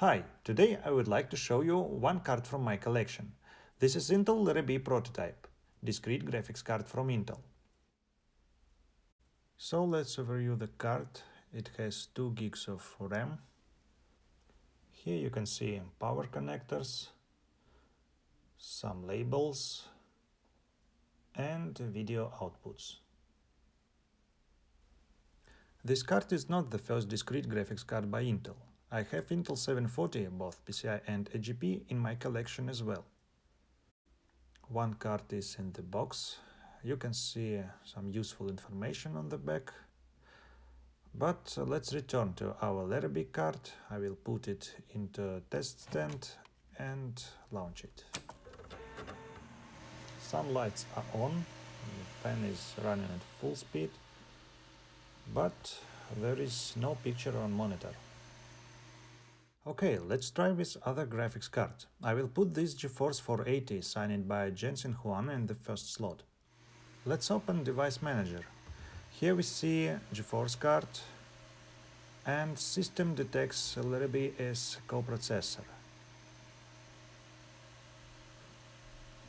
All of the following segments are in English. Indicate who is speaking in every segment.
Speaker 1: Hi, today I would like to show you one card from my collection. This is Intel Larrabee prototype, discrete graphics card from Intel. So let's overview the card. It has 2 gigs of RAM. Here you can see power connectors, some labels and video outputs. This card is not the first discrete graphics card by Intel. I have Intel 740, both PCI and AGP, in my collection as well. One card is in the box. You can see some useful information on the back. But uh, let's return to our Larrabee card. I will put it into test stand and launch it. Some lights are on, the fan is running at full speed, but there is no picture on monitor. Okay, let's try with other graphics card. I will put this GeForce 480 signed by Jensen Huang in the first slot. Let's open Device Manager. Here we see GeForce card and system detects Larrabee as coprocessor.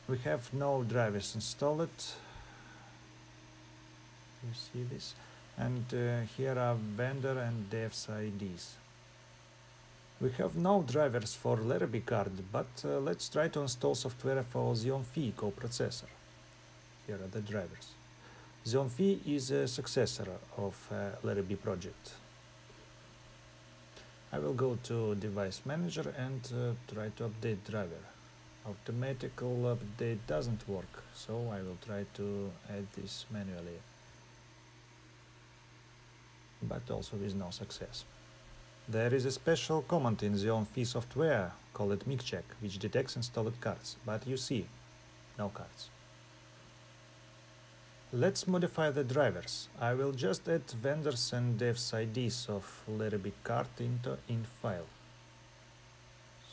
Speaker 1: We have no drivers installed. You see this? And uh, here are vendor and devs IDs. We have no drivers for Larrabee card, but uh, let's try to install software for Phi coprocessor. Here are the drivers. Phi is a successor of uh, Larrabee project. I will go to Device Manager and uh, try to update driver. Automatical update doesn't work, so I will try to add this manually. But also with no success. There is a special command in Xeon Phi software called miccheck, which detects installed cards, but you see, no cards. Let's modify the drivers. I will just add vendors and devs IDs of Larrabee card into in file.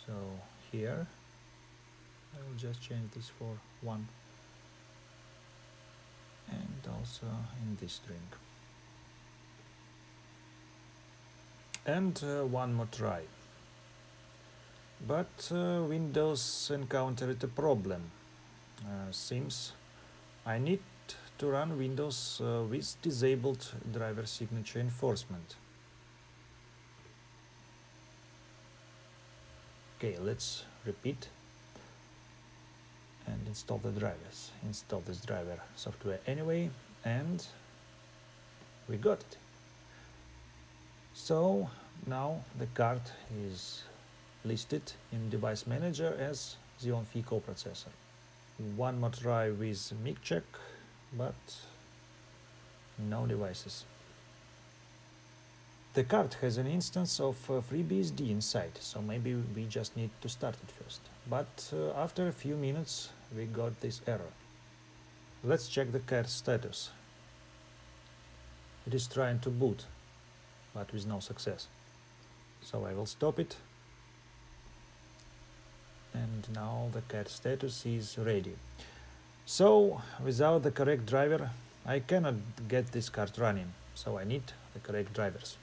Speaker 1: So here, I will just change this for one and also in this string. And uh, one more try. But uh, Windows encountered a problem. Uh, seems I need to run Windows uh, with disabled driver signature enforcement. Okay, let's repeat and install the drivers. Install this driver software anyway and we got it. So now the card is listed in Device Manager as Xeon Phi coprocessor. One more try with miccheck, but no devices. The card has an instance of uh, FreeBSD inside, so maybe we just need to start it first. But uh, after a few minutes we got this error. Let's check the card status. It is trying to boot but with no success. So I will stop it. And now the card status is ready. So without the correct driver, I cannot get this card running. So I need the correct drivers.